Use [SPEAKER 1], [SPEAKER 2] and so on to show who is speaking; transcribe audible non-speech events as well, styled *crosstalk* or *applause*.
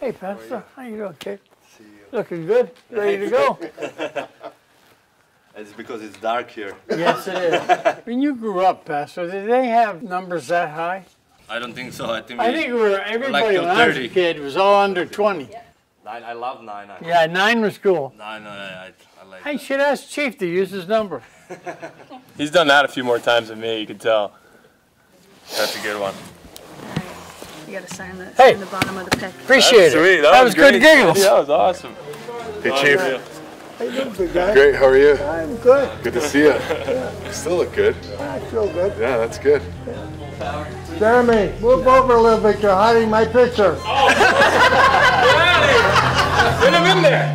[SPEAKER 1] Hey, Pasta, how you doing, kid? Looking good? Ready to go? *laughs*
[SPEAKER 2] It's because it's dark here.
[SPEAKER 1] yes, it is. *laughs* When you grew up, Pasta, did they have numbers that high?
[SPEAKER 2] I don't think so. I think.
[SPEAKER 1] I
[SPEAKER 2] we-
[SPEAKER 1] think we were everybody
[SPEAKER 2] till
[SPEAKER 1] when I was a
[SPEAKER 2] 30.
[SPEAKER 1] kid was all under 20.
[SPEAKER 2] Nine. I love nine. I,
[SPEAKER 1] Yeah, nine was cool.
[SPEAKER 2] Nine. No, no, I, I like.
[SPEAKER 1] Hey,
[SPEAKER 2] that.
[SPEAKER 1] should ask Chief to use his number. *laughs*
[SPEAKER 3] He's done that a few more times than me, you can tell. That's a good one.
[SPEAKER 4] You gotta sign the,
[SPEAKER 1] Hey.
[SPEAKER 4] sign the bottom of the pick.
[SPEAKER 1] Appreciate
[SPEAKER 3] Sweet.
[SPEAKER 1] it. That, was, good
[SPEAKER 3] great.
[SPEAKER 1] giggles.
[SPEAKER 3] Yeah, that was awesome.
[SPEAKER 5] Hey, Chief.
[SPEAKER 1] How you doing, big guy?
[SPEAKER 5] Great. How are you?
[SPEAKER 1] I'm good.
[SPEAKER 5] Good to see you. You still look good.
[SPEAKER 1] I feel good.
[SPEAKER 5] Yeah, that's good.
[SPEAKER 1] Jeremy, move over a little bit. You're hiding my picture. Oh. *laughs*
[SPEAKER 3] Get him in there.